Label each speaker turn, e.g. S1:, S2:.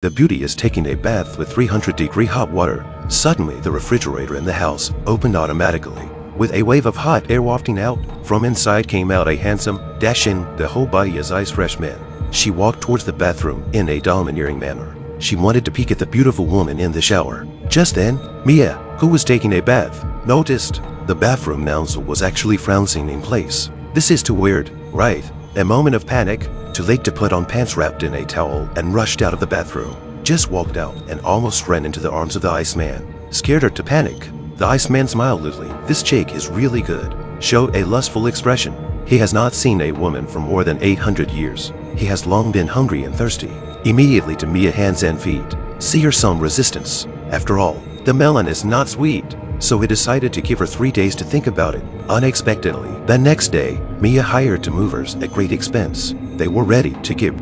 S1: The beauty is taking a bath with 300 degree hot water. Suddenly, the refrigerator in the house opened automatically. With a wave of hot air wafting out, from inside came out a handsome, dashing, the whole body is ice fresh man. She walked towards the bathroom in a domineering manner. She wanted to peek at the beautiful woman in the shower. Just then, Mia, who was taking a bath, noticed the bathroom nozzle was actually flouncing in place. This is too weird, right? A moment of panic, too late to put on pants wrapped in a towel and rushed out of the bathroom. Just walked out and almost ran into the arms of the Iceman. Scared her to panic. The Iceman smiled littlely. This Jake is really good. Showed a lustful expression. He has not seen a woman for more than 800 years. He has long been hungry and thirsty. Immediately to Mia hands and feet. See her some resistance. After all, the melon is not sweet. So he decided to give her three days to think about it. Unexpectedly, the next day, Mia hired two movers at great expense. They were ready to give